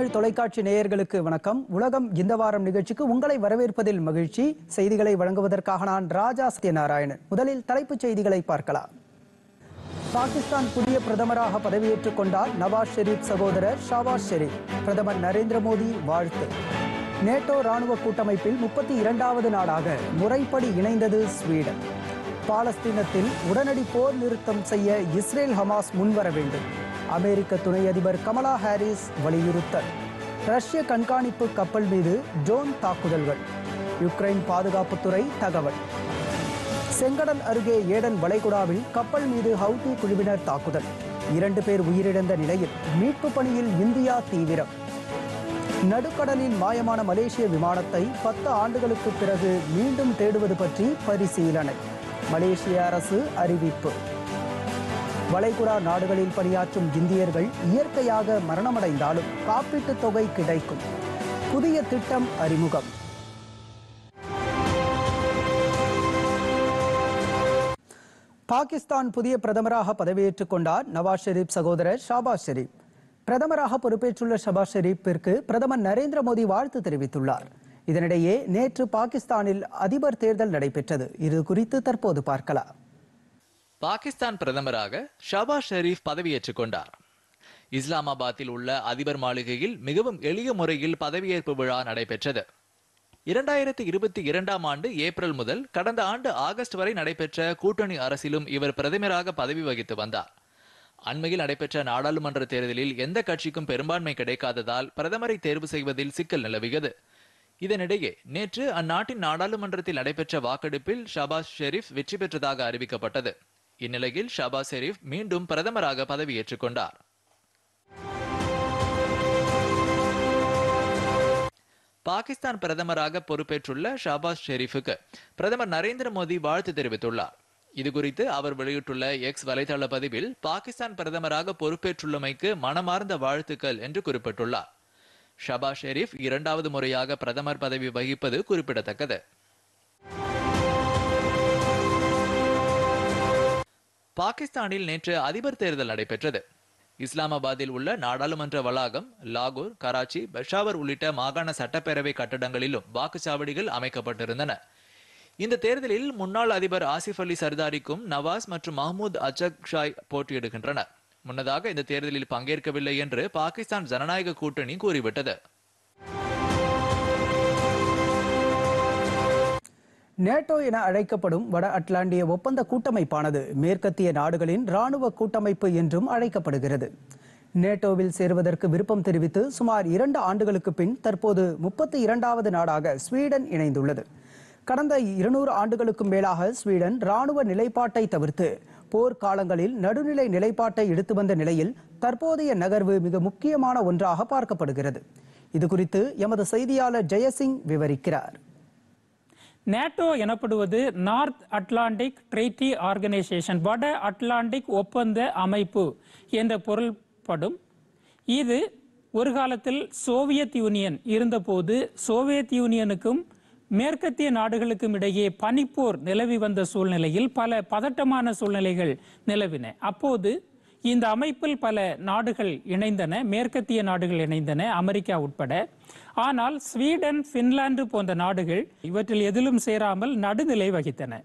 தமிழ் தொலைக்காட்சி நேயர்களுக்கு வணக்கம். உலகம் இந்த வாரம் நிகழ்ச்சிக்கு உங்களை வரவேற்பதில் மகிழ்ச்சி. செய்திகளை வழங்குவதற்காக நான் ராஜா சத்யநாராயணன். முதலில் தலைப்புச் செய்திகளை பார்க்கலாம். பாகிஸ்தான் புதிய பிரதமராக பதவியேற்றுக் கொண்டார் நவாஸ் ஷெரீப் சகோதரர் ஷாவாஸ் ஷெரீப். பிரதமர் நரேந்திர மோடி வாழ்த்து. நேட்டோ ராணுவ கூட்டமைப்பில் முப்பத்தி இரண்டாவது நாடாக முறைப்படி இணைந்தது ஸ்வீடன். பாலஸ்தீனத்தில் உடனடி போர் நிறுத்தம் செய்ய இஸ்ரேல் ஹமாஸ் முன்வர வேண்டும். அமெரிக்க துணை அதிபர் கமலா ஹாரிஸ் வலியுறுத்தல். ரஷ்ய கண்காணிப்பு கப்பல் மீது ட்ரோன் தாக்குதல்கள். யுக்ரைன் பாதுகாப்புத்துறை தகவல். செங்கடல் அருகே ஏடன் வளைகுடாவில் கப்பல் மீது ஹவுதி குழுவினர் தாக்குதல். இரண்டு பேர் உயிரிழந்த நிலையில் மீட்பு பணியில் இந்தியா தீவிரம். நடுக்கடலில் மாயமான மலேசிய விமானத்தை பத்து ஆண்டுகளுக்கு பிறகு மீண்டும் தேடுவது பற்றி பரிசீலனை. மலேசிய அரசு அறிவிப்பு. வளைகுடா நாடுகளில் பணியாற்றும் இந்தியர்கள் இயற்கையாக மரணமடைந்தாலும் காப்பீட்டுத் தொகை கிடைக்கும். புதிய திட்டம் அறிமுகம். பாகிஸ்தான் புதிய பிரதமராக பதவியேற்றுக் கொண்டார் நவாஸ் ஷெரீப் சகோதரர் ஷாபாஸ் ஷெரீப். பிரதமராக பொறுப்பேற்றுள்ள ஷபாஸ் ஷெரீப்பிற்கு பிரதமர் நரேந்திர மோடி வாழ்த்து தெரிவித்துள்ளார். இதனிடையே நேற்று பாகிஸ்தானில் அதிபர் தேர்தல் நடைபெற்றது. இது குறித்து தற்போது பார்க்கலாம். பாகிஸ்தான் பிரதமராக ஷபாஸ் ஷெரீப் பதவியேற்றுக் கொண்டார். இஸ்லாமாபாத்தில் உள்ள அதிபர் மாளிகையில் மிகவும் எளிய முறையில் பதவியேற்பு விழா நடைபெற்றது. இரண்டாயிரத்தி இருபத்தி இரண்டாம் ஆண்டு ஏப்ரல் முதல் கடந்த ஆண்டு ஆகஸ்ட் வரை நடைபெற்ற கூட்டணி அரசிலும் இவர் பிரதமராக பதவி வகித்து வந்தார். அண்மையில் நடைபெற்ற நாடாளுமன்ற தேர்தலில் எந்த கட்சிக்கும் பெரும்பான்மை கிடைக்காததால் பிரதமரை தேர்வு செய்வதில் சிக்கல் நிலவியது. இதனிடையே நேற்று அந்நாட்டின் நாடாளுமன்றத்தில் நடைபெற்ற வாக்கெடுப்பில் ஷபாஸ் ஷெரீப் வெற்றி பெற்றதாக அறிவிக்கப்பட்டது. இந்நிலையில் ஷாபாஸ் ஷெரீப் மீண்டும் பிரதமராக பதவியேற்றுக் கொண்டார். பாகிஸ்தான் பிரதமராக பொறுப்பேற்றுள்ள ஷாபாஸ் ஷெரீஃபுக்கு பிரதமர் நரேந்திர மோடி வாழ்த்து தெரிவித்துள்ளார். இதுகுறித்து அவர் வெளியிட்டுள்ள எக்ஸ் வலைதள பதிவில் பாகிஸ்தான் பிரதமராக பொறுப்பேற்றுள்ளமைக்கு மனமார்ந்த வாழ்த்துக்கள் என்று குறிப்பிட்டுள்ளார். ஷபாஸ் ஷெரீப் இரண்டாவது முறையாக பிரதமர் பதவி வகிப்பது குறிப்பிடத்தக்கது. பாகிஸ்தானில் நேற்று அதிபர் தேர்தல் நடைபெற்றது. இஸ்லாமாபாத்தில் உள்ள நாடாளுமன்ற வளாகம் லாகூர் கராச்சி பெஷாவர் உள்ளிட்ட மாகாண சட்டப்பேரவை கட்டடங்களிலும் வாக்குச்சாவடிகள் அமைக்கப்பட்டிருந்தன. இந்த தேர்தலில் முன்னாள் அதிபர் ஆசிஃப் அலி சர்தாரிக்கும் நவாஸ் மற்றும் மஹமூத் அஜக் ஷாய் போட்டியிடுகின்றனர். முன்னதாக இந்த தேர்தலில் பங்கேற்கவில்லை என்று பாகிஸ்தான் ஜனநாயக கூட்டணி கூறிவிட்டது. நேட்டோ என அழைக்கப்படும் வட அட்லாண்டிய ஒப்பந்த கூட்டமைப்பானது மேற்கத்திய நாடுகளின் ராணுவ கூட்டமைப்பு என்றும் அழைக்கப்படுகிறது. நேட்டோவில் சேருவதற்கு விருப்பம் தெரிவித்து சுமார் இரண்டு ஆண்டுகளுக்கு பின் தற்போது முப்பத்தி இரண்டாவது நாடாக ஸ்வீடன் இணைந்துள்ளது. கடந்த இருநூறு ஆண்டுகளுக்கும் மேலாக ஸ்வீடன் ராணுவ நிலைப்பாட்டை தவிர்த்து போர்க்காலங்களில் நடுநிலை நிலைப்பாட்டை எடுத்து வந்த நிலையில் தற்போதைய நகர்வு மிக முக்கியமான ஒன்றாக பார்க்கப்படுகிறது. இது குறித்து எமது செய்தியாளர் ஜெயசிங் விவரிக்கிறார். நேட்டோ எனப்படுவது நார்த் அட்லாண்டிக் ட்ரீட்டி ஆர்கனைசேஷன் வட அட்லாண்டிக் ஒப்பந்த அமைப்பு என்ற பொருள்படும். இது ஒரு காலத்தில் சோவியத் யூனியன் இருந்தபோது சோவியத் யூனியனுக்கும் மேற்கத்திய நாடுகளுக்கும் இடையே பனிப்போர் நிலவி வந்த சூழ்நிலையில் பல பதட்டமான சூழ்நிலைகள் நிலவின. அப்போது இந்த அமைப்பில் பல நாடுகள் இணைந்தன மேற்கத்திய நாடுகள் இணைந்தன அமெரிக்கா உட்பட. ஆனால் ஸ்வீடன் பின்லாந்து போன்ற நாடுகள் இவற்றில் எதிலும் சேராமல் நடுநிலை வகித்தன.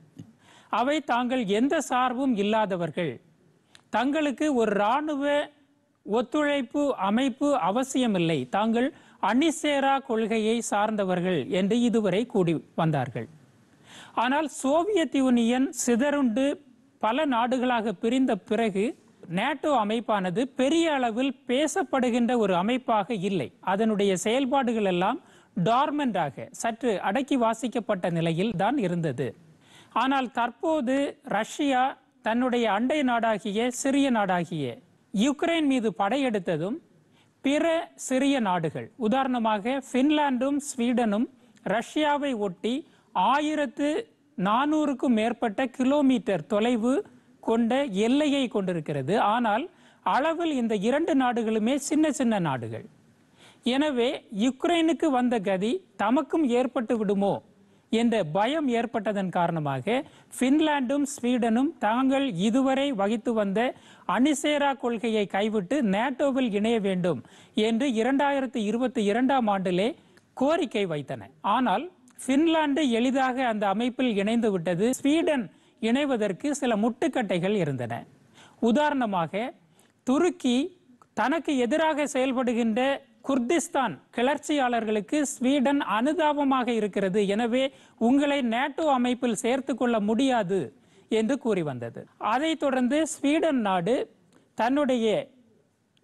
அவை தாங்கள் எந்த சார்பும் இல்லாதவர்கள். தங்களுக்கு ஒரு இராணுவ ஒத்துழைப்பு அமைப்பு அவசியமில்லை. தாங்கள் அணிசேரா கொள்கையை சார்ந்தவர்கள் என்று இதுவரை கூடி வந்தார்கள். ஆனால் சோவியத் யூனியன் சிதறுண்டு பல நாடுகளாக பிரிந்த பிறகு நேட்டோ அமைப்பானது பெரிய அளவில் பேசப்படுகின்ற ஒரு அமைப்பாக இல்லை. அதனுடைய செயல்பாடுகள் எல்லாம் டார்மெண்டாக சற்று அடக்கி வாசிக்கப்பட்ட நிலையில் தான் இருந்தது. ஆனால் தற்போது ரஷ்யா தன்னுடைய அண்டை நாடாகிய சிறிய நாடாகிய யுக்ரைன் மீது படையெடுத்ததும் பிற சிறிய நாடுகள் உதாரணமாக ஃபின்லாண்டும் ஸ்வீடனும் ரஷ்யாவை ஒட்டி ஆயிரத்து நானூறுக்கும் மேற்பட்ட கிலோமீட்டர் தொலைவு கொண்ட எல்லையை கொண்டிருக்கிறது. ஆனால் அளவில் இந்த இரண்டு நாடுகளுமே சின்ன சின்ன நாடுகள். எனவே யுக்ரைனுக்கு வந்த கதி தமக்கும் ஏற்பட்டு விடுமோ என்ற பயம் ஏற்பட்டதன் காரணமாக பின்லாண்டும் ஸ்வீடனும் தாங்கள் இதுவரை வகித்து வந்த அணிசேரா கொள்கையை கைவிட்டு நேட்டோவில் இணைய வேண்டும் என்று இரண்டாயிரத்தி இருபத்தி இரண்டாம் ஆண்டிலே கோரிக்கை வைத்தன. ஆனால் பின்லாந்து எளிதாக அந்த அமைப்பில் இணைந்து விட்டது. ஸ்வீடன் இணைவதற்கு சில முட்டுக்கட்டைகள் இருந்தன. உதாரணமாக துருக்கி தனக்கு எதிராக செயல்படுகின்ற குர்திஸ்தான் கிளர்ச்சியாளர்களுக்கு ஸ்வீடன் அனுதாபமாக இருக்கிறது. எனவே உங்களை நேட்டோ அமைப்பில் சேர்த்து கொள்ள முடியாது என்று கூறி வந்தது. அதைத் தொடர்ந்து ஸ்வீடன் நாடு தன்னுடைய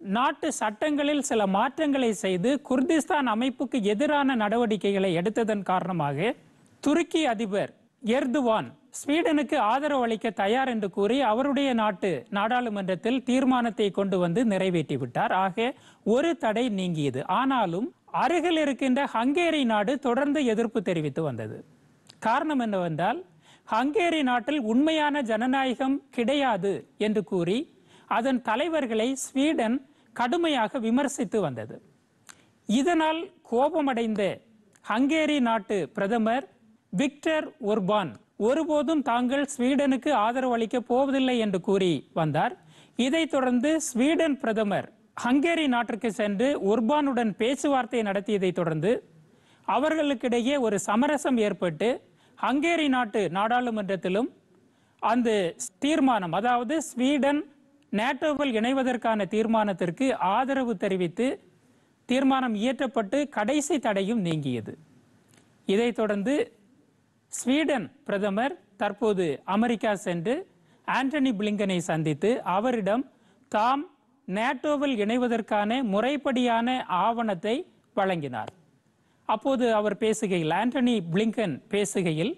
நாட்டு சட்டங்களில் சில மாற்றங்களை செய்து குர்திஸ்தான் அமைப்புக்கு எதிரான நடவடிக்கைகளை எடுத்ததன் காரணமாக துருக்கி அதிபர் எர்துவான் ஸ்வீடனுக்கு ஆதரவு அளிக்க தயார் என்று கூறி அவருடைய நாட்டு நாடாளுமன்றத்தில் தீர்மானத்தை கொண்டு வந்து நிறைவேற்றி விட்டார். ஆக ஒரு தடை நீங்கியது. ஆனாலும் அருகில் இருக்கின்ற ஹங்கேரி நாடு தொடர்ந்து எதிர்ப்பு தெரிவித்து வந்தது. காரணம் என்னவென்றால் ஹங்கேரி நாட்டில் உண்மையான ஜனநாயகம் கிடையாது என்று கூறி அதன் தலைவர்களை ஸ்வீடன் கடுமையாக விமர்சித்து வந்தது. இதனால் கோபமடைந்த ஹங்கேரி நாட்டு பிரதமர் விக்டர் ஒர்பான் ஒருபோதும் தாங்கள் ஸ்வீடனுக்கு ஆதரவு அளிக்க போவதில்லை என்று கூறி வந்தார். இதைத் தொடர்ந்து ஸ்வீடன் பிரதமர் ஹங்கேரி நாட்டிற்கு சென்று உர்பானுடன் பேச்சுவார்த்தை நடத்தியதைத் தொடர்ந்து அவர்களுக்கிடையே ஒரு சமரசம் ஏற்பட்டு ஹங்கேரி நாட்டு நாடாளுமன்றத்திலும் அந்த தீர்மானம் அதாவது ஸ்வீடன் நேட்டோவில் இணைவதற்கான தீர்மானத்திற்கு ஆதரவு தெரிவித்து தீர்மானம் இயற்றப்பட்டு கடைசி தடையும் நீங்கியது. இதைத் தொடர்ந்து ஸ்வீடன் பிரதமர் தற்போது அமெரிக்கா சென்று ஆண்டனி பிளிங்கனை சந்தித்து அவரிடம் தாம் நேட்டோவில் இணைவதற்கான முறைப்படியான ஆவணத்தை வழங்கினார். அப்போது அவர் பேசுகையில் ஆண்டனி பிளிங்கன் பேசுகையில்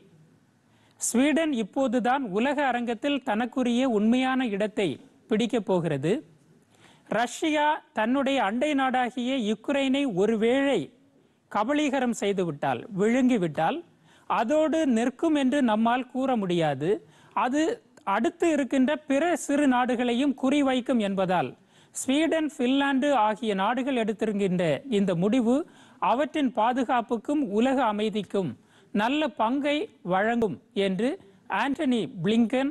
ஸ்வீடன் இப்போதுதான் உலக அரங்கத்தில் தனக்குரிய உண்மையான இடத்தை பிடிக்கப் போகிறது. ரஷ்யா தன்னுடைய அண்டை நாடாகிய யுக்ரைனை ஒருவேளை கபலீகரம் செய்துவிட்டால் விழுங்கிவிட்டால் அதோடு நிற்கும் என்று நம்மால் கூற முடியாது. அது அடுத்து இருக்கின்ற பிற சிறு நாடுகளையும் குறிவைக்கும் என்பதால் ஸ்வீடன் பின்லாந்து ஆகிய நாடுகள் எடுத்திருக்கின்ற இந்த முடிவு அவற்றின் பாதுகாப்புக்கும் உலக அமைதிக்கும் நல்ல பங்கை வழங்கும் என்று ஆண்டனி பிளிங்கன்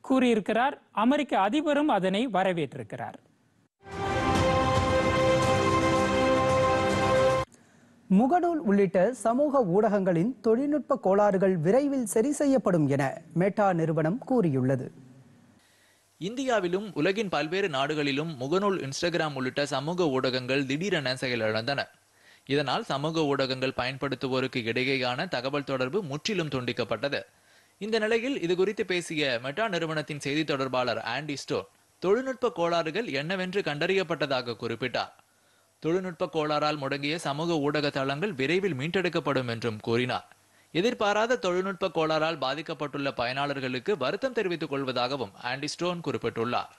கூறியிருக்கிறார். அமெரிக்க அதிபரும் அதனை வரவேற்றிருக்கிறார். முகநூல் உள்ளிட்ட சமூக ஊடகங்களின் தொழில்நுட்ப கோளாறுகள் விரைவில் சரி செய்யப்படும் என மெட்டா நிறுவனம் கூறியுள்ளது. இந்தியாவிலும் உலகின் பல்வேறு நாடுகளிலும் முகநூல் இன்ஸ்டாகிராம் உள்ளிட்ட சமூக ஊடகங்கள் திடீரென செயலிழந்தன. இதனால் சமூக ஊடகங்கள் பயன்படுத்துவோருக்கு இடையேயான தகவல் தொடர்பு முற்றிலும் துண்டிக்கப்பட்டது. இந்த நிலையில் இது குறித்து பேசிய மெட்டா நிறுவனத்தின் செய்தி தொடர்பாளர் ஆண்டி ஸ்டோன் தொழில்நுட்ப கோளாறுகள் என்னவென்று கண்டறியப்பட்டதாக குறிப்பிட்டார். தொழில்நுட்ப கோளாறால் முடங்கிய சமூக ஊடக தளங்கள் விரைவில் மீட்டெடுக்கப்படும் என்றும் கூறினார். எதிர்பாராத தொழில்நுட்ப கோளாறால் பாதிக்கப்பட்டுள்ள பயனாளர்களுக்கு வருத்தம் தெரிவித்துக் கொள்வதாகவும் ஆண்டி ஸ்டோன் குறிப்பிட்டுள்ளார்.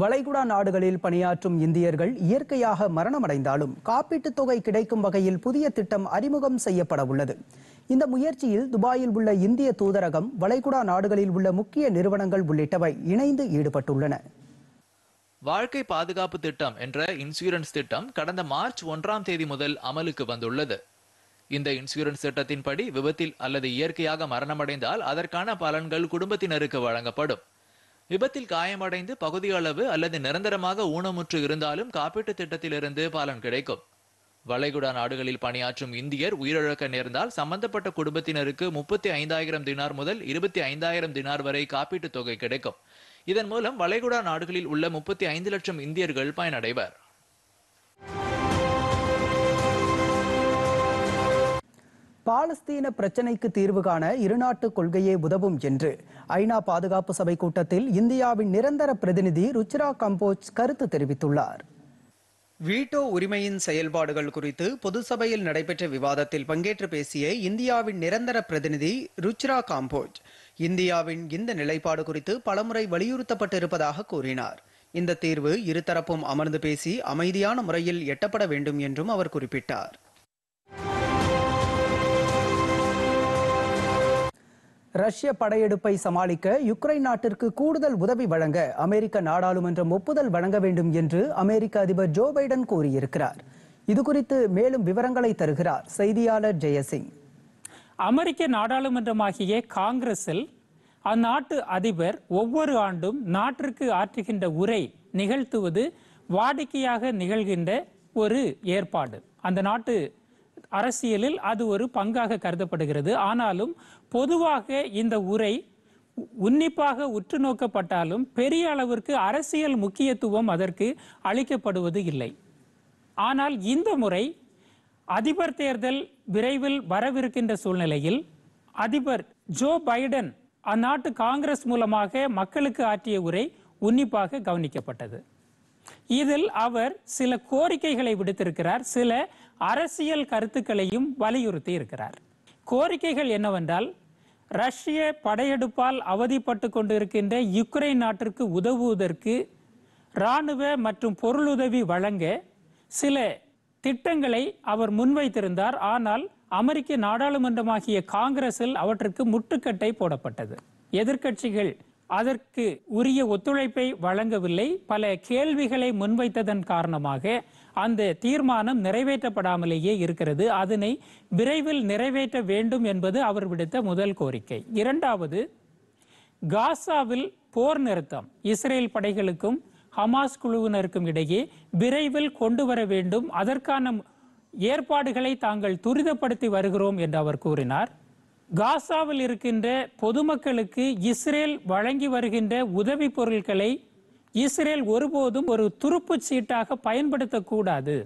வளைகுடா நாடுகளில் பணியாற்றும் இந்தியர்கள் இயற்கையாக மரணமடைந்தாலும் காப்பீட்டுத் தொகை கிடைக்கும் வகையில் புதிய திட்டம் அறிமுகம் செய்யப்பட உள்ளது இந்த முயற்சியில் துபாயில் உள்ள இந்திய தூதரகம் வளைகுடா நாடுகளில் உள்ள முக்கிய நிறுவனங்கள் உள்ளிட்டவை இணைந்து ஈடுபட்டுள்ளன. வாழ்க்கை பாதுகாப்பு திட்டம் என்ற இன்சூரன்ஸ் திட்டம் கடந்த மார்ச் ஒன்றாம் தேதி முதல் அமலுக்கு வந்துள்ளது. இந்த இன்சூரன்ஸ் திட்டத்தின்படி விபத்தில் அல்லது இயற்கையாக மரணமடைந்தால் அதற்கான பலன்கள் குடும்பத்தினருக்கு வழங்கப்படும். விபத்தில் காயமடைந்து பகுதியளவு அல்லது நிரந்தரமாக ஊனமுற்று இருந்தாலும் காப்பீட்டு திட்டத்திலிருந்து பலன் கிடைக்கும். வளைகுடா நாடுகளில் பணியாற்றும் இந்தியர் உயிரிழக்க நேர்ந்தால் சம்பந்தப்பட்ட குடும்பத்தினருக்கு முப்பத்தி ஐந்தாயிரம் தினார் முதல் இருபத்தி ஐந்தாயிரம் தினார் வரை காப்பீட்டுத் தொகை கிடைக்கும். இதன் மூலம் வளைகுடா நாடுகளில் உள்ள முப்பத்தி ஐந்து லட்சம் இந்தியர்கள் பயனடைவர். பாலஸ்தீன பிரச்சினைக்கு தீர்வு காண இருநாட்டு கொள்கையே உதவும் என்று ஐநா பாதுகாப்பு சபை கூட்டத்தில் இந்தியாவின் நிரந்தர பிரதிநிதி ருச்சிரா கம்போஜ் கருத்து தெரிவித்துள்ளார். வீட்டோ உரிமையின் செயல்பாடுகள் குறித்து பொது சபையில் நடைபெற்ற விவாதத்தில் பங்கேற்று பேசிய இந்தியாவின் நிரந்தர பிரதிநிதி ருச்சிரா காம்போஜ். இந்தியாவின் இந்த நிலைப்பாடு குறித்து பலமுறை வலியுறுத்தப்பட்டிருப்பதாக கூறினார். இந்த தீர்வு இருதரப்பும் அமர்ந்து பேசி அமைதியான முறையில் எட்டப்பட வேண்டும் என்றும் அவர் குறிப்பிட்டார். ரஷ்ய படையெடுப்பை சமாளிக்க யுக்ரைன் நாட்டிற்கு கூடுதல் உதவி வழங்க அமெரிக்க நாடாளுமன்றம் ஒப்புதல் வழங்க வேண்டும் என்று அமெரிக்க அதிபர் ஜோ பைடன் கூறியிருக்கிறார். இது குறித்து மேலும் விவரங்களை தருகிறார் செய்தியாளர் ஜெயசிங். அமெரிக்க நாடாளுமன்றமாகிய காங்கிரஸில் அந்நாட்டு அதிபர் ஒவ்வொரு ஆண்டும் நாட்டிற்கு ஆற்றுகின்ற உரை நிகழ்த்துவது வாடிக்கையாக நிகழ்கின்ற ஒரு ஏற்பாடு. அந்த நாட்டு அரசியலில் அது ஒரு பங்காக கருதப்படுகிறது. ஆனாலும் பொதுவாக இந்த உரை உன்னிப்பாக உற்று நோக்கப்பட்டாலும் பெரிய அளவிற்கு அரசியல் முக்கியத்துவம் அதற்கு அளிக்கப்படுவது இல்லை. ஆனால் இந்த முறை அதிபர் தேர்தல் விரைவில் வரவிருக்கின்ற சூழ்நிலையில் அதிபர் ஜோ பைடன் அந்நாட்டு காங்கிரஸ் மூலமாக மக்களுக்கு ஆற்றிய உரை உன்னிப்பாக கவனிக்கப்பட்டது. இதில் அவர் சில கோரிக்கைகளை விடுத்திருக்கிறார். சில அரசியல் கருத்துக்களையும் வலியுறுத்தி இருக்கிறார். கோரிக்கைகள் என்னவென்றால் ரஷ்ய படையெடுப்பால் அவதிப்பட்டு கொண்டிருக்கின்ற யுக்ரைன் நாட்டிற்கு உதவுவதற்கு இராணுவ மற்றும் பொருளுதவி வழங்க சில திட்டங்களை அவர் முன்வைத்திருந்தார். ஆனால் அமெரிக்க நாடாளுமன்றமாகிய காங்கிரஸில் அவற்றுக்கு முட்டுக்கட்டை போடப்பட்டது. எதிர்க்கட்சிகள் அதற்கு உரிய ஒத்துழைப்பை வழங்கவில்லை. பல கேள்விகளை முன்வைத்ததன் காரணமாக அந்த தீர்மானம் நிறைவேற்றப்படாமலேயே இருக்கிறது. அதனை விரைவில் நிறைவேற்ற வேண்டும் என்பது அவர் விடுத்த முதல் கோரிக்கை. இரண்டாவது காசாவில் போர் நிறுத்தம். இஸ்ரேல் படைகளுக்கும் ஹமாஸ் குழுவினருக்கும் இடையே விரைவில் கொண்டு வர வேண்டும். அதற்கான ஏற்பாடுகளை தாங்கள் துரிதப்படுத்தி வருகிறோம் என்று அவர் கூறினார். காசாவில் இருக்கின்ற பொதுமக்களுக்கு இஸ்ரேல் வழங்கி வருகின்ற உதவி பொருட்களை இஸ்ரேல் ஒருபோதும் ஒரு துருப்புச் சீட்டாக பயன்படுத்தக்கூடாது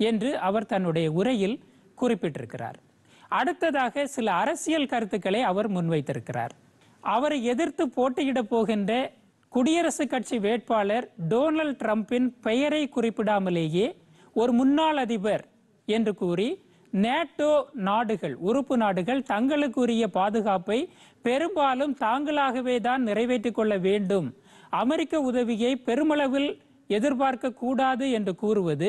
என்று அவர் தன்னுடைய உரையில் குறிப்பிட்டிருக்கிறார். அடுத்ததாக சில அரசியல் கருத்துக்களை அவர் முன்வைத்திருக்கிறார். அவரை எதிர்த்து போட்டியிடப் போகின்ற குடியரசுக் கட்சி வேட்பாளர் டொனால்ட் ட்ரம்பின் பெயரை குறிப்பிடாமலேயே ஒரு முன்னாள் அதிபர் என்று கூறி நேட்டோ நாடுகள் உறுப்பு நாடுகள் தங்களுக்குரிய பாதுகாப்பை பெரும்பாலும் தாங்களாகவே தான் நிறைவேற்றிக் கொள்ள வேண்டும் அமெரிக்க உதவியை பெருமளவில் எதிர்பார்க்க கூடாது என்று கூறுவது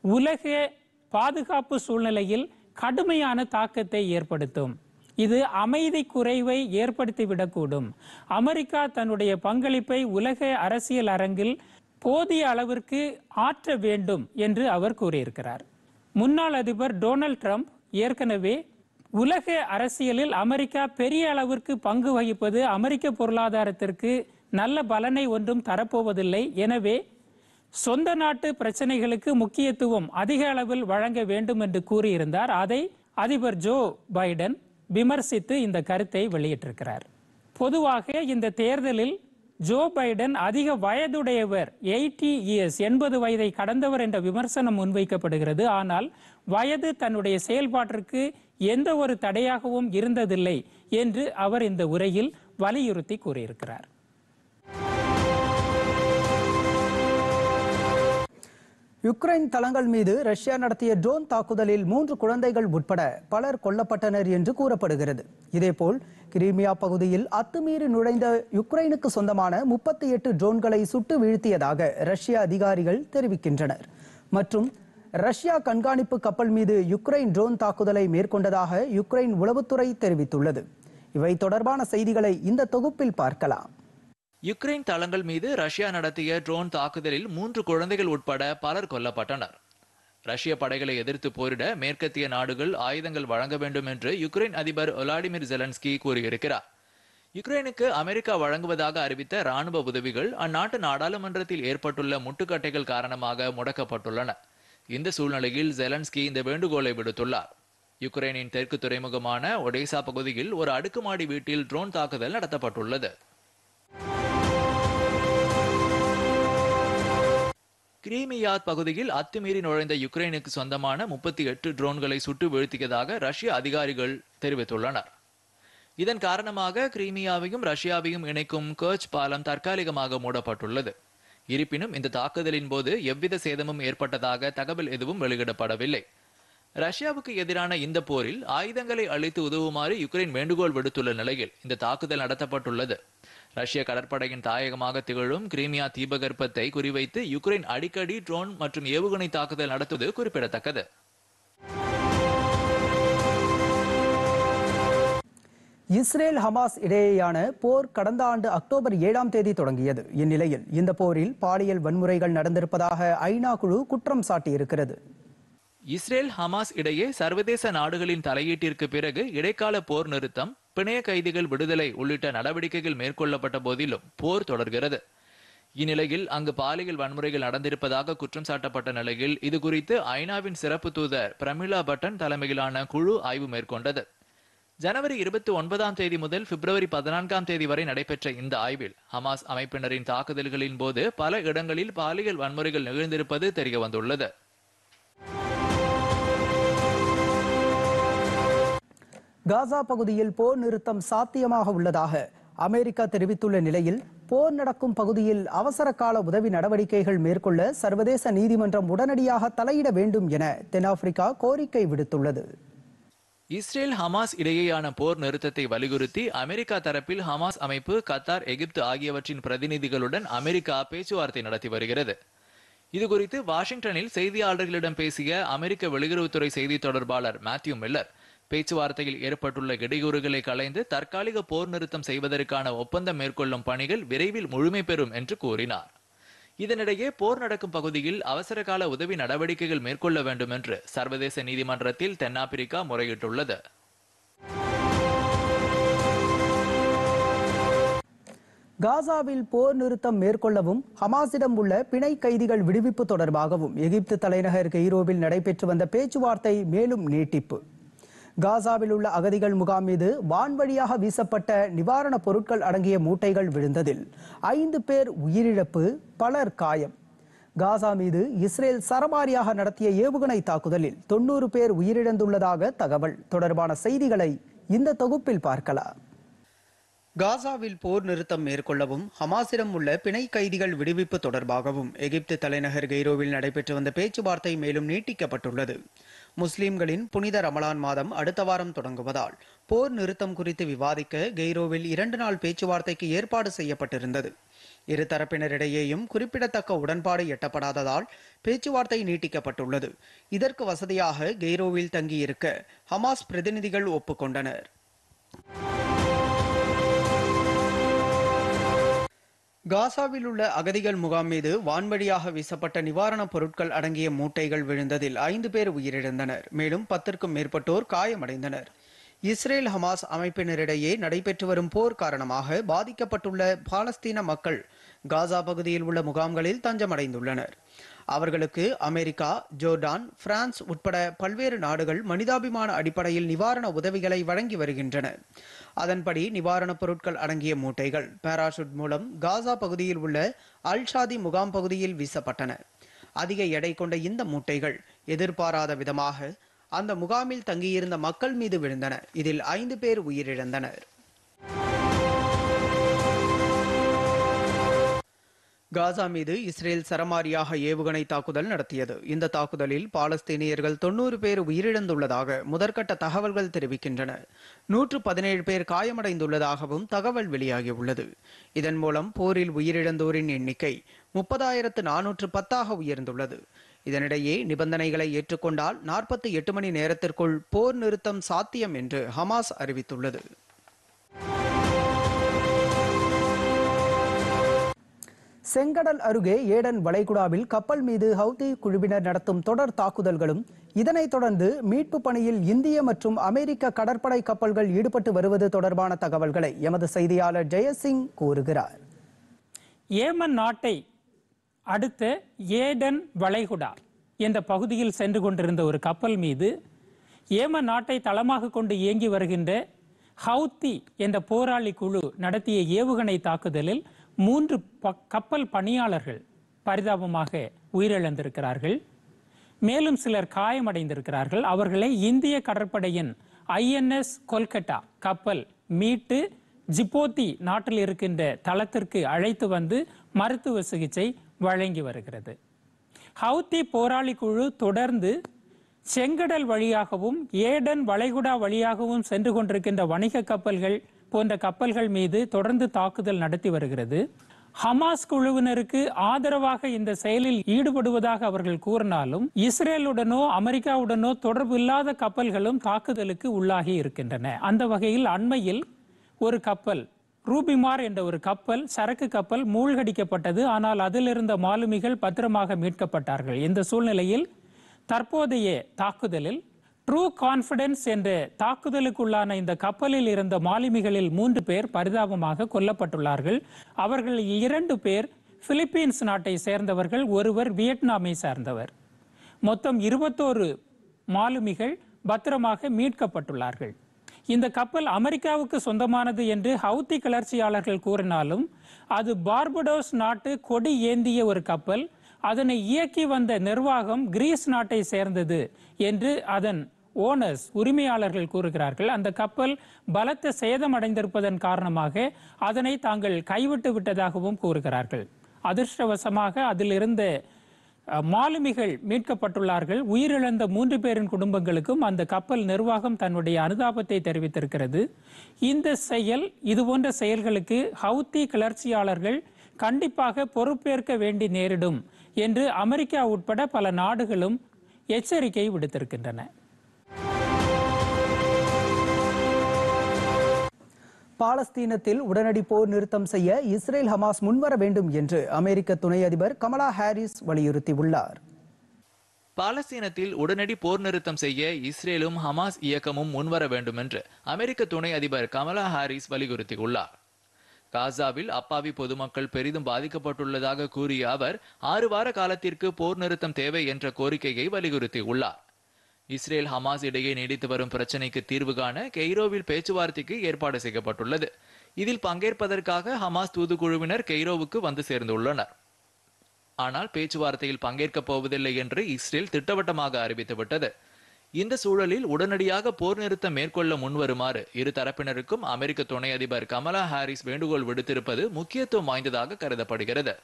உலக பாதுகாப்பு சூழ்நிலையில் கடுமையான தாக்கத்தை ஏற்படுத்தும். இது அமைதி குறைவை ஏற்படுத்திவிடக்கூடும். அமெரிக்கா தன்னுடைய பங்களிப்பை உலக அரசியல் அரங்கில் போதிய அளவிற்கு ஆற்ற வேண்டும் என்று அவர் கூறியிருக்கிறார். முன்னாள் அதிபர் டொனால்ட் ட்ரம்ப் ஏற்கனவே உலக அரசியலில் அமெரிக்கா பெரிய அளவிற்கு பங்கு வகிப்பது அமெரிக்க பொருளாதாரத்திற்கு நல்ல பலனை ஒன்றும் தரப்போவதில்லை. எனவே சொந்த நாட்டு பிரச்சனைகளுக்கு முக்கியத்துவம் அதிக அளவில் வழங்க வேண்டும் என்று கூறியிருந்தார். அதை அதிபர் ஜோ பைடன் விமர்சித்து இந்த கருத்தை வெளியிட்டிருக்கிறார். பொதுவாக இந்த தேர்தலில் ஜோ பைடன் அதிக வயதுடையவர் எயிட்டி இயர்ஸ் எண்பது வயதை கடந்தவர் என்ற விமர்சனம் முன்வைக்கப்படுகிறது. ஆனால் வயது தன்னுடைய செயல்பாட்டிற்கு எந்த ஒரு தடையாகவும் இருந்ததில்லை என்று அவர் இந்த உரையில் வலியுறுத்தி கூறியிருக்கிறார். யுக்ரைன் தளங்கள் மீது ரஷ்யா நடத்திய ட்ரோன் தாக்குதலில் மூன்று குழந்தைகள் உட்பட பலர் கொல்லப்பட்டனர் என்று கூறப்படுகிறது. இதேபோல் கிரீமியா பகுதியில் அத்துமீறி நுழைந்த யுக்ரைனுக்கு சொந்தமான முப்பத்தி எட்டு ட்ரோன்களை சுட்டு வீழ்த்தியதாக ரஷ்ய அதிகாரிகள் தெரிவிக்கின்றனர். மற்றும் ரஷ்யா கண்காணிப்பு கப்பல் மீது யுக்ரைன் ட்ரோன் தாக்குதலை மேற்கொண்டதாக யுக்ரைன் உளவுத்துறை தெரிவித்துள்ளது. இவை தொடர்பான செய்திகளை இந்த தொகுப்பில் பார்க்கலாம். யுக்ரைன் தளங்கள் மீது ரஷ்யா நடத்திய ட்ரோன் தாக்குதலில் மூன்று குழந்தைகள் உட்பட பலர் கொல்லப்பட்டனர். ரஷ்ய படைகளை எதிர்த்து போரிட மேற்கத்திய நாடுகள் ஆயுதங்கள் வழங்க வேண்டும் என்று யுக்ரைன் அதிபர் ஒலாடிமிர் ஜெலன்ஸ்கி கூறியிருக்கிறார். யுக்ரைனுக்கு அமெரிக்கா வழங்குவதாக அறிவித்த ராணுவ உதவிகள் அந்நாட்டு நாடாளுமன்றத்தில் ஏற்பட்டுள்ள முட்டுக்கட்டைகள் காரணமாக முடக்கப்பட்டுள்ளன. இந்த சூழ்நிலையில் ஜெலன்ஸ்கி இந்த வேண்டுகோளை விடுத்துள்ளார். யுக்ரைனின் தெற்கு துறைமுகமான ஒடேசா பகுதியில் ஒரு அடுக்குமாடி வீட்டில் ட்ரோன் தாக்குதல் நடத்தப்பட்டுள்ளது. கிரீமியாத் பகுதியில் அத்துமீறி நுழைந்த யுக்ரைனுக்கு சொந்தமான முப்பத்தி எட்டு ட்ரோன்களை சுட்டு வீழ்த்தியதாக ரஷ்ய அதிகாரிகள் தெரிவித்துள்ளனர். இதன் காரணமாக கிரீமியாவையும் ரஷ்யாவையும் இணைக்கும் கர்ச் பாலம் தற்காலிகமாக மூடப்பட்டுள்ளது. இருப்பினும் இந்த தாக்குதலின் போது எவ்வித சேதமும் ஏற்பட்டதாக தகவல் எதுவும் வெளியிடப்படவில்லை. ரஷ்யாவுக்கு எதிரான இந்த போரில் ஆயுதங்களை அளித்து உதவுமாறு யுக்ரைன் வேண்டுகோள் விடுத்துள்ள நிலையில் இந்த தாக்குதல் நடத்தப்பட்டுள்ளது. ரஷ்ய கடற்படையின் தாயகமாக திகழும் கிரீமியா தீபகற்பத்தை குறிவைத்து யுக்ரைன் அடிக்கடி ட்ரோன் மற்றும் ஏவுகணை தாக்குதல் நடத்துவது குறிப்பிடத்தக்கது. இஸ்ரேல் ஹமாஸ் இடையேயான போர் கடந்த ஆண்டு அக்டோபர் ஏழாம் தேதி தொடங்கியது. இந்நிலையில் இந்த போரில் பாலியல் வன்முறைகள் நடந்திருப்பதாக ஐநா குழு குற்றம் சாட்டியிருக்கிறது. இஸ்ரேல் ஹமாஸ் இடையே சர்வதேச நாடுகளின் தலையீட்டிற்கு பிறகு இடைக்கால போர் நிறுத்தம் பிணைய கைதிகள் விடுதலை உள்ளிட்ட நடவடிக்கைகள் மேற்கொள்ளப்பட்ட போதிலும் போர் தொடர்கிறது. இந்நிலையில் அங்கு பாலியல் வன்முறைகள் நடந்திருப்பதாக குற்றம் சாட்டப்பட்ட நிலையில் இதுகுறித்து ஐநாவின் சிறப்பு தூதர் பிரமிளா பட்டன் தலைமையிலான குழு ஆய்வு மேற்கொண்டது. ஜனவரி இருபத்தி ஒன்பதாம் தேதி முதல் பிப்ரவரி பதினான்காம் தேதி வரை நடைபெற்ற இந்த ஆய்வில் ஹமாஸ் அமைப்பினரின் தாக்குதல்களின் போது பல இடங்களில் பாலியல் வன்முறைகள் நிகழ்ந்திருப்பது தெரியவந்துள்ளது. காசா பகுதியில் போர் நிறுத்தம் சாத்தியமாக உள்ளதாக அமெரிக்கா தெரிவித்துள்ள நிலையில் போர் நடக்கும் பகுதியில் அவசர கால உதவி நடவடிக்கைகள் மேற்கொள்ள சர்வதேச நீதிமன்றம் உடனடியாக தலையிட வேண்டும் என தென்னாப்பிரிக்கா கோரிக்கை விடுத்துள்ளது. இஸ்ரேல் ஹமாஸ் இடையேயான போர் நிறுத்தத்தை வலியுறுத்தி அமெரிக்கா தரப்பில் ஹமாஸ் அமைப்பு கத்தார் எகிப்து ஆகியவற்றின் பிரதிநிதிகளுடன் அமெரிக்கா பேச்சுவார்த்தை நடத்தி வருகிறது. இதுகுறித்து வாஷிங்டனில் செய்தியாளர்களிடம் பேசிய அமெரிக்க வெளியுறவுத்துறை செய்தி தொடர்பாளர் மேத்யூ மில்லர் பேச்சுவார்த்தையில் ஏற்பட்டுள்ள இடையூறுகளை களைந்து தற்காலிக போர் நிறுத்தம் செய்வதற்கான ஒப்பந்தம் மேற்கொள்ளும் பணிகள் விரைவில் முழுமை பெறும் என்று கூறினார். இதனிடையே போர் நடக்கும் பகுதியில் அவசர கால உதவி நடவடிக்கைகள் மேற்கொள்ள வேண்டும் என்று சர்வதேச நீதிமன்றத்தில் தென்னாப்பிரிக்கா முறையிட்டுள்ளது. காசாவில் போர் நிறுத்தம் மேற்கொள்ளவும் ஹமாஸிடம் உள்ள பிணை கைதிகள் விடுவிப்பு தொடர்பாகவும் எகிப்து தலைநகர் கெய்ரோவில் நடைபெற்று வந்த பேச்சுவார்த்தை மேலும் நீட்டிப்பு. காசாவில் உள்ள அகதிகள் முகாம் மீது வான்வழியாக வீசப்பட்ட நிவாரணப் பொருட்கள் அடங்கிய மூட்டைகள் விழுந்ததில் ஐந்து பேர் உயிரிழப்பு பலர் காயம். காசா மீது இஸ்ரேல் சரமாரியாக நடத்திய ஏவுகணை தாக்குதலில் தொண்ணூறு பேர் உயிரிழந்துள்ளதாக தகவல். தொடர்பான செய்திகளை இந்த தொகுப்பில் பார்க்கலாம். காசாவில் போர் நிறுத்தம் மேற்கொள்ளவும் ஹமாஸிடம் உள்ள பிணை கைதிகள் விடுவிப்பு தொடர்பாகவும் எகிப்து தலைநகர் கெய்ரோவில் நடைபெற்று வந்த பேச்சுவார்த்தை மேலும் நீட்டிக்கப்பட்டுள்ளது. முஸ்லிம்களின் புனித ரமலான் மாதம் அடுத்த வாரம் தொடங்குவதால் போர் நிறுத்தம் குறித்து விவாதிக்க கெய்ரோவில் இரண்டு நாள் பேச்சுவார்த்தைக்கு ஏற்பாடு செய்யப்பட்டிருந்தது. இரு தரப்பினரிடையேயும் குறிப்பிடத்தக்க உடன்பாடு எட்டப்படாததால் பேச்சுவார்த்தை நீட்டிக்கப்பட்டுள்ளது. இதற்கு வசதியாக கெய்ரோவில் தங்கியிருக்க ஹமாஸ் பிரதிநிதிகள் ஒப்புக்கொண்டனர். காசாவில் உள்ள அகதிகள் முகாம் மீது வான்வழியாக வீசப்பட்ட நிவாரணப் பொருட்கள் அடங்கிய மூட்டைகள் விழுந்ததில் ஐந்து பேர் உயிரிழந்தனர். மேலும் பத்திற்கும் மேற்பட்டோர் காயமடைந்தனர். இஸ்ரேல் ஹமாஸ் அமைப்பினரிடையே நடைபெற்று வரும் போர் காரணமாக பாதிக்கப்பட்டுள்ள பாலஸ்தீன மக்கள் காசா பகுதியில் உள்ள முகாம்களில் தஞ்சமடைந்துள்ளனர். அவர்களுக்கு அமெரிக்கா ஜோர்டான் பிரான்ஸ் உட்பட பல்வேறு நாடுகள் மனிதாபிமான அடிப்படையில் நிவாரண உதவிகளை வழங்கி வருகின்றன. அதன்படி நிவாரணப் பொருட்கள் அடங்கிய மூட்டைகள் பாராசூட் மூலம் காசா பகுதியில் உள்ள அல்ஷாதி முகாம் பகுதியில் வீசப்பட்டன. அதிக எடை கொண்ட இந்த மூட்டைகள் எதிர்பாராத விதமாக அந்த முகாமில் தங்கியிருந்த மக்கள் மீது விழுந்தன. இதில் ஐந்து பேர் உயிரிழந்தனர். காசா மீது இஸ்ரேல் சரமாரியாக ஏவுகணை தாக்குதல் நடத்தியது. இந்த தாக்குதலில் பாலஸ்தீனியர்கள் தொண்ணூறு பேர் உயிரிழந்துள்ளதாக முதற்கட்ட தகவல்கள் தெரிவிக்கின்றன. நூற்று பதினேழு பேர் காயமடைந்துள்ளதாகவும் தகவல் வெளியாகியுள்ளது. இதன் மூலம் போரில் உயிரிழந்தோரின் எண்ணிக்கை முப்பதாயிரத்து நானூற்று பத்தாக உயர்ந்துள்ளது. இதனிடையே நிபந்தனைகளை ஏற்றுக்கொண்டால் நாற்பத்தி எட்டு மணி நேரத்திற்குள் போர் நிறுத்தம் சாத்தியம் என்று ஹமாஸ் அறிவித்துள்ளது. செங்கடல் அருகே ஏடன் வளைகுடாவில் கப்பல் மீது ஹவுதி குழுவினர் நடத்தும் தொடர் தாக்குதல்களும் இதனைத் தொடர்ந்து மீட்பு பணியில் இந்திய மற்றும் அமெரிக்க கடற்படை கப்பல்கள் ஈடுபட்டு வருவது தொடர்பான தகவல்களை எமது செய்தியாளர் ஜெயசிங் கூறுகிறார். ஏமன் நாட்டை அடுத்த ஏடன் வளைகுடா என்ற பகுதியில் சென்று கொண்டிருந்த ஒரு கப்பல் மீது ஏமன் நாட்டை தளமாக கொண்டு இயங்கி வருகின்ற ஹவுத்தி என்ற போராளி குழு நடத்திய ஏவுகணை தாக்குதலில் மூன்று கப்பல் பணியாளர்கள் பரிதாபமாக உயிரிழந்திருக்கிறார்கள். மேலும் சிலர் காயமடைந்திருக்கிறார்கள். அவர்களை இந்திய கடற்படையின் ஐஎன்எஸ் கொல்கட்டா கப்பல் மீட்டு ஜிப்போத்தி நாட்டில் இருக்கின்ற தளத்திற்கு அழைத்து வந்து மருத்துவ சிகிச்சை வழங்கி வருகிறது. ஹவுத்தி போராளி குழு தொடர்ந்து செங்கடல் வழியாகவும் ஏடன் வளைகுடா வழியாகவும் சென்று கொண்டிருக்கின்ற வணிக கப்பல்கள் போன்ற கப்பல்கள் மீது தொடர்ந்து தாக்குதல் நடத்தி வருகிறது. ஹமாஸ் குழுவினருக்கு ஆதரவாக இந்த செயலில் ஈடுபடுவதாக அவர்கள் கூறினாலும் இஸ்ரேலுடனோ அமெரிக்காவுடனோ தொடர்பு இல்லாத கப்பல்களும் தாக்குதலுக்கு உள்ளாகி இருக்கின்றன. அந்த வகையில் அண்மையில் ஒரு கப்பல் ரூபிமார் என்ற ஒரு கப்பல் சரக்கு கப்பல் மூழ்கடிக்கப்பட்டது. ஆனால் அதிலிருந்த மாலுமிகள் பத்திரமாக மீட்கப்பட்டார்கள். இந்த சூழ்நிலையில் தற்போதைய தாக்குதலில் ட்ரூ கான்ஃபிடன்ஸ் என்ற தாக்குதலுக்குள்ளான இந்த கப்பலில் இருந்த மாலுமிகளில் மூன்று பேர் பரிதாபமாக கொல்லப்பட்டுள்ளார்கள். அவர்கள் இரண்டு பேர் பிலிப்பீன்ஸ் நாட்டை சேர்ந்தவர்கள் ஒருவர் வியட்நாமை சார்ந்தவர். மொத்தம் இருபத்தோரு மாலுமிகள் பத்திரமாக மீட்கப்பட்டுள்ளார்கள். இந்த கப்பல் அமெரிக்காவுக்கு சொந்தமானது என்று ஹவுத்தி கிளர்ச்சியாளர்கள் கூறினாலும் அது பார்படோஸ் நாட்டு கொடி ஏந்திய ஒரு கப்பல் அதனை இயக்கி வந்த நிர்வாகம் கிரீஸ் நாட்டை சேர்ந்தது என்று அதன் ஓனர்ஸ் உரிமையாளர்கள் கூறுகிறார்கள். அந்த கப்பல் பலத்த சேதமடைந்திருப்பதன் காரணமாக அதனை தாங்கள் கைவிட்டு விட்டதாகவும் கூறுகிறார்கள். அதிர்ஷ்டவசமாக அதில் இருந்த மாலுமிகள் மீட்கப்பட்டுள்ளார்கள். உயிரிழந்த மூன்று பேரின் குடும்பங்களுக்கும் அந்த கப்பல் நிர்வாகம் தன்னுடைய அனுதாபத்தை தெரிவித்திருக்கிறது. இந்த செயல் இதுபோன்ற செயல்களுக்கு ஹவுத்தி கிளர்ச்சியாளர்கள் கண்டிப்பாக பொறுப்பேற்க வேண்டி நேரிடும். என்று அமெரிக்கா உட்பட பல நாடுகளும் எச்சரிக்கை விடுத்திருக்கின்றன. பாலஸ்தீனத்தில் உடனடி போர் நிறுத்தம் செய்ய இஸ்ரேல் ஹமாஸ் முன்வர வேண்டும் என்று அமெரிக்க துணை அதிபர் கமலா ஹாரிஸ் வலியுறுத்தியுள்ளார். பாலஸ்தீனத்தில் உடனடி போர் நிறுத்தம் செய்ய இஸ்ரேலும் ஹமாஸ் இயக்கமும் முன்வர வேண்டும் என்று அமெரிக்க துணை அதிபர் கமலா ஹாரிஸ் வலியுறுத்தியுள்ளார். காசாவில் அப்பாவி பொதுமக்கள் பெரிதும் பாதிக்கப்பட்டுள்ளதாக கூறிய அவர் ஆறு வார காலத்திற்கு போர் நிறுத்தம் தேவை என்ற கோரிக்கையை வலியுறுத்தியுள்ளார். இஸ்ரேல் ஹமாஸ் இடையே நீடித்து வரும் பிரச்சினைக்கு தீர்வு காண கெய்ரோவில் பேச்சுவார்த்தைக்கு ஏற்பாடு செய்யப்பட்டுள்ளது. இதில் பங்கேற்பதற்காக ஹமாஸ் தூதுக்குழுவினர் கெய்ரோவுக்கு வந்து சேர்ந்துள்ளனர். ஆனால் பேச்சுவார்த்தையில் பங்கேற்கப் போவதில்லை என்று இஸ்ரேல் திட்டவட்டமாக அறிவித்துவிட்டது. இந்த சூழலில் உடனடியாக போர் நிறுத்தம் மேற்கொள்ள முன்வருமாறு இரு தரப்பினருக்கும் அமெரிக்க துணை அதிபர் கமலா ஹாரிஸ் வேண்டுகோள் விடுத்திருப்பது முக்கியத்துவம் வாய்ந்ததாக கருதப்படுகிறது.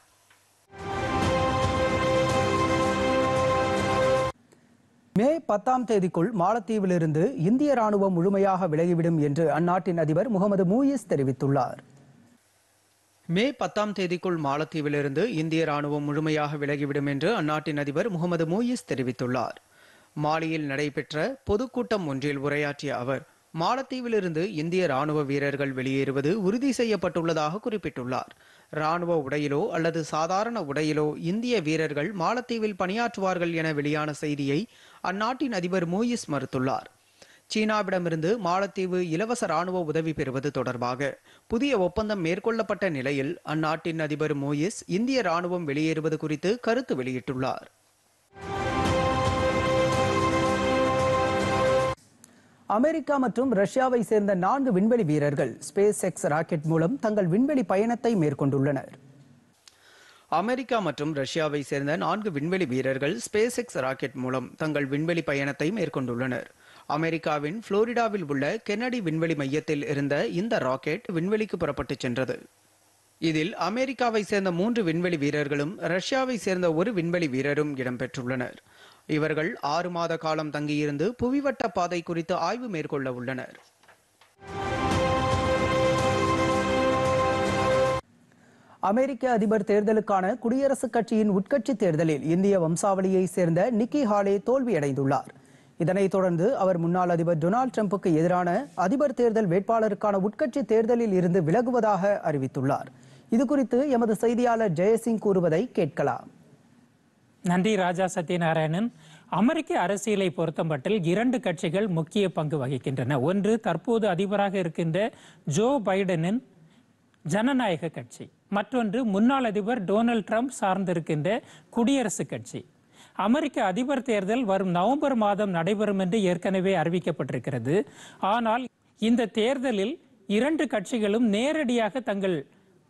மே பத்தாம் தேதிக்குள் மாலத்தீவிலிருந்து இந்திய ராணுவம் முழுமையாக விலகிவிடும் என்று அந்நாட்டின் அதிபர் முகமது மூயிஸ் தெரிவித்துள்ளார். மே பத்தாம் தேதிக்குள் மாலத்தீவிலிருந்து இந்திய ராணுவம் முழுமையாக விலகிவிடும் என்று அந்நாட்டின் அதிபர் முகமது மூயிஸ் தெரிவித்துள்ளார். மாலியில் நடைபெற்ற பொதுக்கூட்டம் ஒன்றில் உரையாற்றிய அவர் மாலத்தீவிலிருந்து இந்திய ராணுவ வீரர்கள் வெளியேறுவது உறுதி செய்யப்பட்டுள்ளதாக குறிப்பிட்டுள்ளார். ராணுவ உடையிலோ அல்லது சாதாரண உடையிலோ இந்திய வீரர்கள் மாலத்தீவில் பணியாற்றுவார்கள் என வெளியான செய்தியை அந்நாட்டின் அதிபர் மூயிஸ் மறுத்துள்ளார். சீனாவிடமிருந்து மாலத்தீவு இலவச ராணுவ உதவி பெறுவது தொடர்பாக புதிய ஒப்பந்தம் மேற்கொள்ளப்பட்ட நிலையில் அந்நாட்டின் அதிபர் மோயிஸ் இந்திய ராணுவம் வெளியேறுவது குறித்து கருத்து வெளியிட்டுள்ளார். அமெரிக்கா மற்றும் ரஷ்யாவை சேர்ந்த நான்கு விண்வெளி வீரர்கள் ஸ்பேஸ் எக்ஸ் ராக்கெட் மூலம் தங்கள் விண்வெளி பயணத்தை மேற்கொண்டுள்ளனர். அமெரிக்கா மற்றும் ரஷ்யாவை சேர்ந்த நான்கு விண்வெளி வீரர்கள் ஸ்பேஸ் எக்ஸ் ராக்கெட் மூலம் தங்கள் விண்வெளி பயணத்தை மேற்கொண்டுள்ளனர். அமெரிக்காவின் புளோரிடாவில் உள்ள கென்னடி விண்வெளி மையத்தில் இருந்த இந்த ராக்கெட் விண்வெளிக்கு புறப்பட்டுச் சென்றது. இதில் அமெரிக்காவை சேர்ந்த மூன்று விண்வெளி வீரர்களும் ரஷ்யாவை சேர்ந்த ஒரு விண்வெளி வீரரும் இடம்பெற்றுள்ளனர் இவர்கள் ஆறு மாத காலம் தங்கியிருந்து புவிவட்ட பாதை குறித்து ஆய்வு மேற்கொள்ள உள்ளனர். அமெரிக்க அதிபர் தேர்தலுக்கான குடியரசுக் கட்சியின் உட்கட்சி தேர்தலில் இந்திய வம்சாவளியை சேர்ந்த நிக்கி ஹாலே தோல்வியடைந்துள்ளார். இதனைத் தொடர்ந்து அவர் முன்னாள் அதிபர் டொனால்ட் ட்ரம்புக்கு எதிரான அதிபர் தேர்தல் வேட்பாளருக்கான உட்கட்சி தேர்தலில் இருந்து விலகுவதாக அறிவித்துள்ளார். இதுகுறித்து எமது செய்தியாளர் ஜெயசிங் கூறுவதை கேட்கலாம். நன்றி ராஜா சத்யநாராயணன். அமெரிக்க அரசியலை பொருத்தமட்டில் இரண்டு கட்சிகள் முக்கிய பங்கு வகிக்கின்றன. ஒன்று தற்போது அதிபராக இருக்கின்ற ஜோ பைடனின் ஜனநாயக கட்சி. மற்றொன்று முன்னாள் அதிபர் டொனால்ட் ட்ரம்ப் சார்ந்திருக்கின்ற குடியரசுக் கட்சி. அமெரிக்க அதிபர் தேர்தல் வரும் நவம்பர் மாதம் நடைபெறும் என்று ஏற்கனவே அறிவிக்கப்பட்டிருக்கிறது. ஆனால் இந்த தேர்தலில் இரண்டு கட்சிகளும் நேரடியாக தங்கள்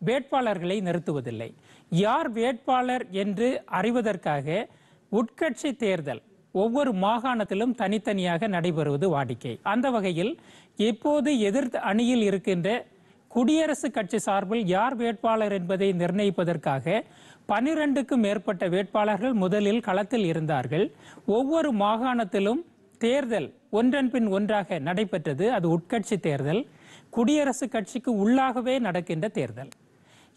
வேட்பாளர்களை நிறுத்துவதில்லை. யார் வேட்பாளர் என்று அறிவதற்காக உட்கட்சி தேர்தல் ஒவ்வொரு மாகாணத்திலும் தனித்தனியாக நடைபெறுவது வாடிக்கை. அந்த வகையில் எப்போது எதிர் அணியில் இருக்கின்ற குடியரசுக் கட்சி சார்பில் யார் வேட்பாளர் என்பதை நிர்ணயிப்பதற்காக பனிரெண்டுக்கும் மேற்பட்ட வேட்பாளர்கள் முதலில் களத்தில் இருந்தார்கள். ஒவ்வொரு மாகாணத்திலும் தேர்தல் ஒன்றன் பின் ஒன்றாக நடைபெற்றது. அது உட்கட்சி தேர்தல். குடியரசுக் கட்சிக்கு உள்ளாகவே நடக்கின்ற தேர்தல்.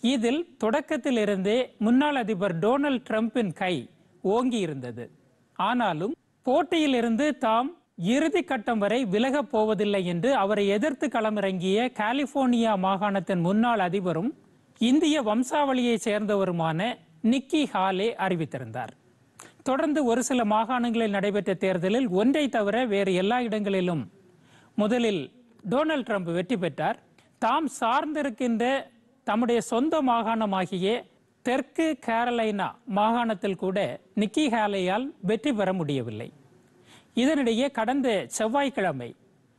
இதில் தொடக்கத்திலிருந்தே முன்னாள் அதிபர் டொனால்ட் ட்ரம்பின் கை ஓங்கி இருந்தது ஆனாலும் போட்டியிலிருந்து தாம் இறுதி கட்டம் வரை விலகப் போவதில்லை என்று அவரை எதிர்த்து களமிறங்கிய கலிபோர்னியா மாகாணத்தின் முன்னாள் அதிபரும் இந்திய வம்சாவளியை சேர்ந்தவருமான நிக்கி ஹாலே அறிவித்திருந்தார். தொடர்ந்து ஒரு சில மாகாணங்களில் நடைபெற்ற தேர்தலில் ஒன்றை தவிர வேறு எல்லா இடங்களிலும் முதலில் டொனால்ட் ட்ரம்ப் வெற்றி பெற்றார். தாம் சார்ந்திருக்கின்ற தம்முடைய சொந்த மாகாணமாகிய தெற்கு கேரளைனா மாகாணத்தில் கூட நிக்கி ஹேலையால் வெற்றி பெற முடியவில்லை. இதனிடையே கடந்த செவ்வாய்க்கிழமை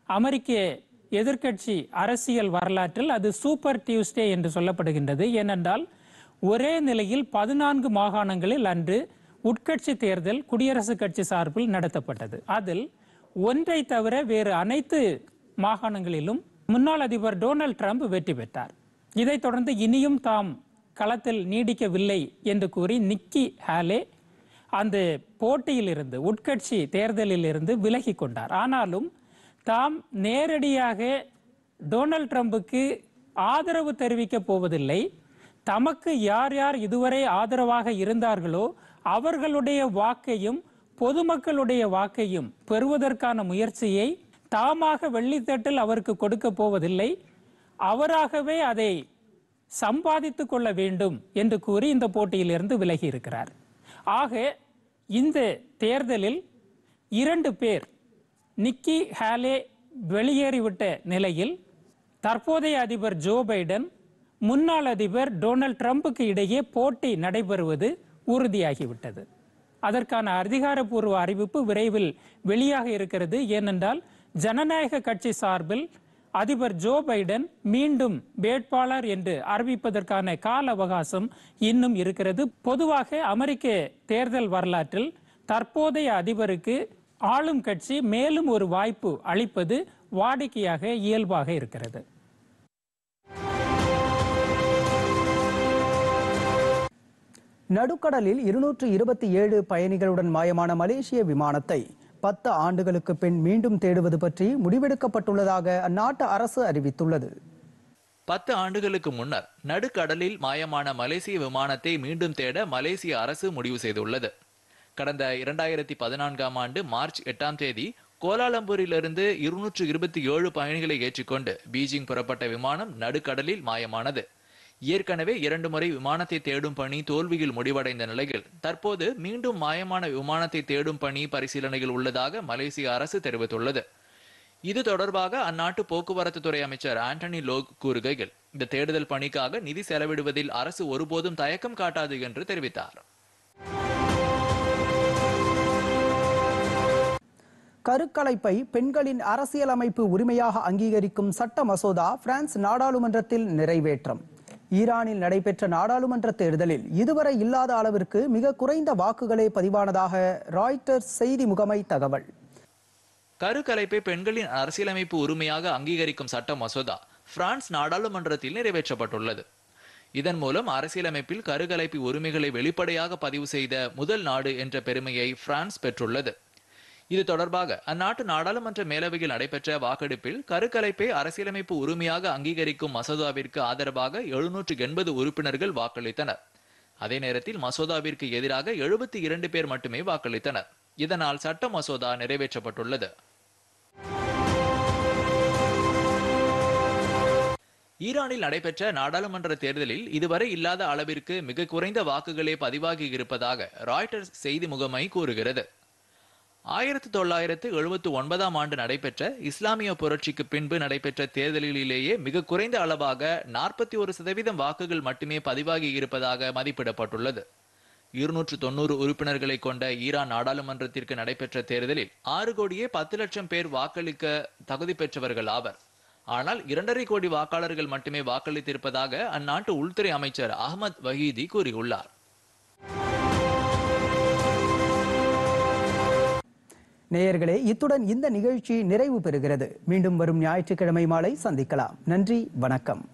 அமெரிக்க எதிர்க்கட்சி அரசியல் வரலாற்றில் அது சூப்பர் டியூஸ்டே என்று சொல்லப்படுகின்றது. ஏனென்றால் ஒரே நிலையில் பதினான்கு மாகாணங்களில் அன்று உட்கட்சி தேர்தல் குடியரசுக் கட்சி சார்பில் நடத்தப்பட்டது. அதில் ஒன்றை தவிர வேறு அனைத்து மாகாணங்களிலும் முன்னாள் அதிபர் டொனால்ட் ட்ரம்ப் வெற்றி பெற்றார். இதைத் தொடர்ந்து இனியும் தாம் களத்தில் நீடிக்கவில்லை என்று கூறி நிக்கி ஹாலே அந்த போட்டியிலிருந்து உட்கட்சி தேர்தலில் இருந்து விலகி கொண்டார். ஆனாலும் தாம் நேரடியாக டொனால்ட் ட்ரம்புக்கு ஆதரவு தெரிவிக்கப் போவதில்லை. தமக்கு யார் யார் இதுவரை ஆதரவாக இருந்தார்களோ அவர்களுடைய வாக்கையும் பொதுமக்களுடைய வாக்கையும் பெறுவதற்கான முயற்சியை தாமாக வெள்ளித்தட்டில் அவருக்கு கொடுக்க போவதில்லை. அவராகவே அதை சம்பாதித்து கொள்ள வேண்டும் என்று கூறி இந்த போட்டியிலிருந்து விலகி இருக்கிறார். ஆக இந்த தேர்தலில் இரண்டு பேர் நிக்கி ஹாலே வெளியேறிவிட்ட நிலையில் தற்போதைய அதிபர் ஜோ பைடன் முன்னாள் அதிபர் டொனால்ட் ட்ரம்புக்கு இடையே போட்டி நடைபெறுவது உறுதியாகிவிட்டது. அதற்கான அதிகாரப்பூர்வ அறிவிப்பு விரைவில் வெளியாக இருக்கிறது. ஏனென்றால் ஜனநாயக கட்சி சார்பில் அதிபர் ஜோ பைடன் மீண்டும் வேட்பாளர் என்று அறிவிப்பதற்கான கால அவகாசம் இன்னும் இருக்கிறது. பொதுவாக அமெரிக்க தேர்தல் வரலாற்றில் தற்போதைய அதிபருக்கு ஆளும் கட்சி மேலும் ஒரு வாய்ப்பு அளிப்பது வாடிக்கையாக இயல்பாக இருக்கிறது. நடுக்கடலில் இருநூற்று இருபத்தி ஏழு பயணிகளுடன் மாயமான மலேசிய விமானத்தை பத்து ஆண்டுகளுக்கு பின் மீண்டும் தேடுவது பற்றி முடிவெடுக்கப்பட்டுள்ளதாக அந்நாட்டு அரசு அறிவித்துள்ளது. பத்து ஆண்டுகளுக்கு முன்னர் நடுக்கடலில் மாயமான மலேசிய விமானத்தை மீண்டும் தேட மலேசிய அரசு முடிவு செய்துள்ளது. கடந்த இரண்டாயிரத்தி பதினான்காம் ஆண்டு மார்ச் எட்டாம் தேதி கோலாலம்பூரிலிருந்து இருநூற்று இருபத்தி ஏழு பயணிகளை ஏற்றிக்கொண்டு பீஜிங் புறப்பட்ட விமானம் நடுக்கடலில் மாயமானது. ஏற்கனவே இரண்டு முறை விமானத்தை தேடும் பணி தோல்வியில் முடிவடைந்த நிலையில் தற்போது மீண்டும் மாயமான விமானத்தை தேடும் பணி பரிசீலனையில் உள்ளதாக மலேசிய அரசு தெரிவித்துள்ளது. இது தொடர்பாக அந்நாட்டு போக்குவரத்து துறை அமைச்சர் ஆண்டனி லோக் கூறுகையில் இந்த தேடுதல் பணிக்காக நிதி செலவிடுவதில் அரசு ஒருபோதும் தயக்கம் காட்டாது என்று தெரிவித்தார். கருக்கலைப்பை பெண்களின் அரசியலமைப்பு உரிமையாக அங்கீகரிக்கும் சட்ட மசோதா பிரான்ஸ் நாடாளுமன்றத்தில் நிறைவேற்றம். ஈரானில் நடைபெற்ற நாடாளுமன்ற தேர்தலில் இதுவரை இல்லாத அளவிற்கு மிக குறைந்த வாக்குகளே பதிவானதாக ராய்டர்ஸ் செய்தி முகமை தகவல். கருக்கலைப்பை பெண்களின் அரசியலமைப்பு உரிமையாக அங்கீகரிக்கும் சட்ட மசோதா பிரான்ஸ் நாடாளுமன்றத்தில் நிறைவேற்றப்பட்டுள்ளது. இதன் மூலம் அரசியலமைப்பில் கருகலைப்பு உரிமைகளை வெளிப்படையாக பதிவு செய்த முதல் நாடு என்ற பெருமையை பிரான்ஸ் பெற்றுள்ளது. இது தொடர்பாக அந்நாட்டு நாடாளுமன்ற மேலவையில் நடைபெற்ற வாக்கெடுப்பில் கருக்கலைப்பை அரசியலமைப்பு உரிமையாக அங்கீகரிக்கும் மசோதாவிற்கு ஆதரவாக எழுநூற்று எண்பது உறுப்பினர்கள் வாக்களித்தனர். அதே நேரத்தில் மசோதாவிற்கு எதிராக எழுபத்தி இரண்டு பேர் மட்டுமே வாக்களித்தனர். இதனால் சட்ட மசோதா நிறைவேற்றப்பட்டுள்ளது. ஈரானில் நடைபெற்ற நாடாளுமன்ற தேர்தலில் இதுவரை இல்லாத அளவிற்கு மிக குறைந்த வாக்குகளே பதிவாகி இருப்பதாக ராய்டர்ஸ் செய்தி முகமை கூறுகிறது. ஆயிரத்தி தொள்ளாயிரத்து எழுபத்தி ஒன்பதாம் ஆண்டு நடைபெற்ற இஸ்லாமிய புரட்சிக்கு பின்பு நடைபெற்ற தேர்தலிலேயே மிக குறைந்த அளவாக நாற்பத்தி ஒரு சதவீதம் வாக்குகள் மட்டுமே பதிவாகி இருப்பதாக மதிப்பிடப்பட்டுள்ளது. இருநூற்று தொண்ணூறு உறுப்பினர்களை கொண்ட ஈரான் நாடாளுமன்றத்திற்கு நடைபெற்ற தேர்தலில் ஆறு கோடியே பத்து லட்சம் பேர் வாக்களிக்க தகுதி பெற்றவர்கள் ஆவர். ஆனால் இரண்டரை கோடி வாக்காளர்கள் மட்டுமே வாக்களித்திருப்பதாக அந்நாட்டு உள்துறை அமைச்சர் அகமது வஹீதி கூறியுள்ளார். நேயர்களே இத்துடன் இந்த நிகழ்ச்சி நிறைவு பெறுகிறது. மீண்டும் வரும் ஞாயிற்றுக்கிழமை மாலை சந்திக்கலாம். நன்றி வணக்கம்.